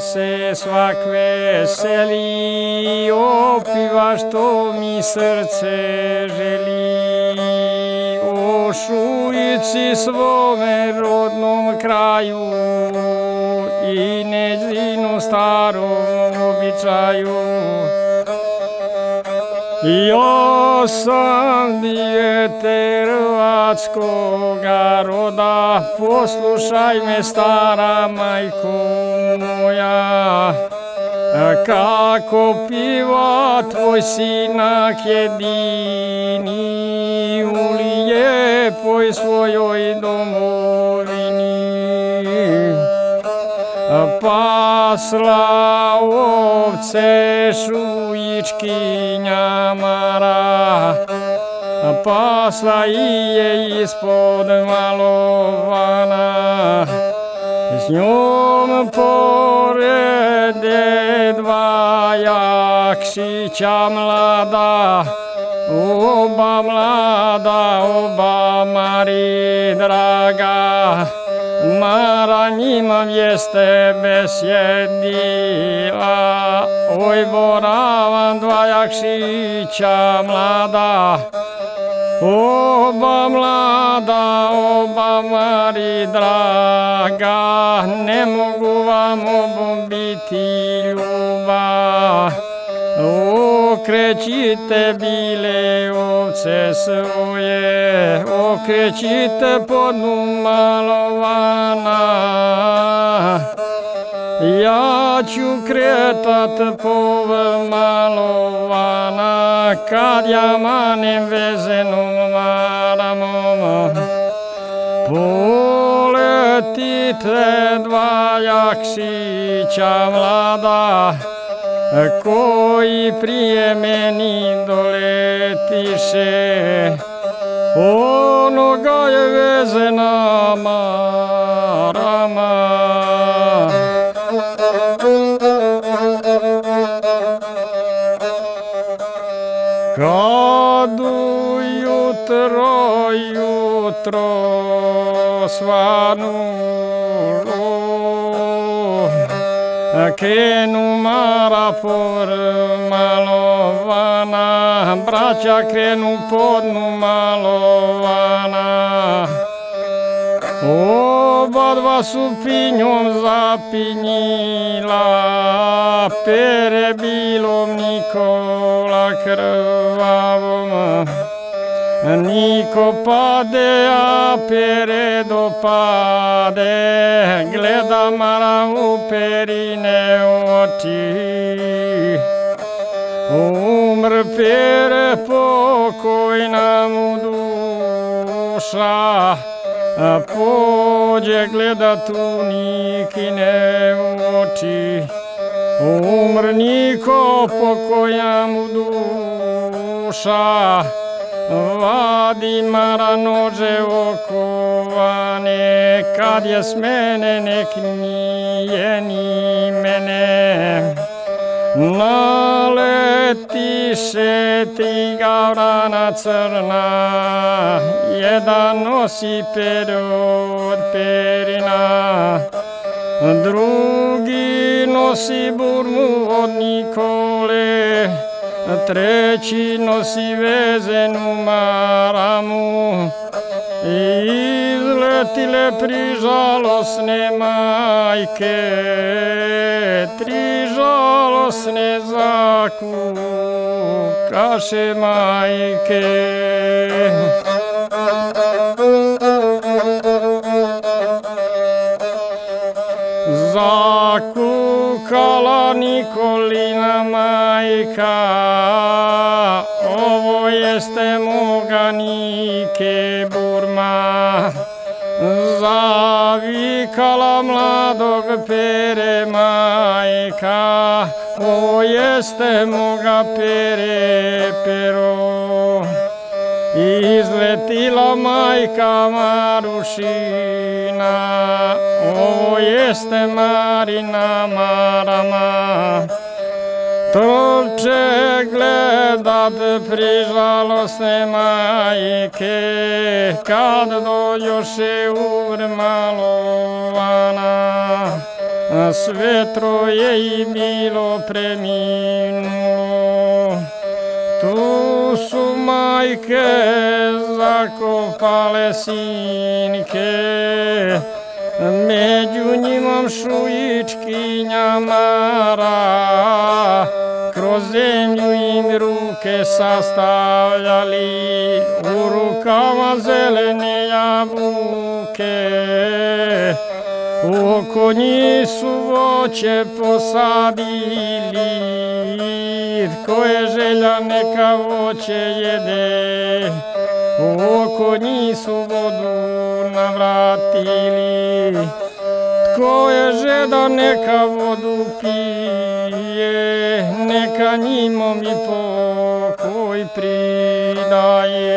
se svak veseli, opiva što mi srce želi. O šujici svome rodnom kraju i neđinu starom običaju. Ja sam dijete hrvatskoga roda, poslušaj me stara majko moja. Kako piva tvoj sinak jedini u lijepoj svojoj domovini. Pasla ovce šujičkinja mara, pasla i je ispod malovana. S njom porede dva jakšića mlada, oba mlada, oba mari draga. Mara njima vjeste besjedila, oj boravan dva jakšića mlada. Oba mlada, oba mari draga, ne mogu vam obom biti ljubav. Okrećite bile ovce svoje, okrećite podnu malovana. Ću kretat po pa malovana, kad ja manem vezenom maramom. Poletite dva jaksića mlada, koji prije meni doletiše, onoga je vezena marama. Cadu jutro, jutro svanuro, che numara por malovana, braccia che non può malovana, Oba dva su pinjom zapinjila, pere bilom Nikola krvavom. Niko pade, a pere dopade, gleda mara u perine oči. Umr pere pokojna mu duša, pođe gleda tu nikine oči. Umr niko pokoja mu duša, Vadi mara nože okovane, kad je s mene nek nije ni mene. Na tri gavrana crna, jedan nosi pero od perina, drugi nosi burmu od Nikole, treći nosi vezenu maramu. Izletile tri žalosne majke, tri žalosne zaku, kaše majke. Zakukala Nikolina majka, ovo jeste moga Nike mladog pere majka, ovo jeste moga pere pero. Izletila majka Marušina, ovo jeste Marina Marama. Trolče gledat prižalosne majke, kad dojoše urmalovana, sve troje i bilo preminulo. Tu su majke zakopale sinke, među njimom šujičkinja mara, kroz zemlju im ruke sastavljali, u rukama zelene jabuke. Oko njih su voće posadili, tko je želja neka voće jede. Oko njih su vodu navratili, tko je žeda neka vodu pije, neka njimom i pokoj pridaje.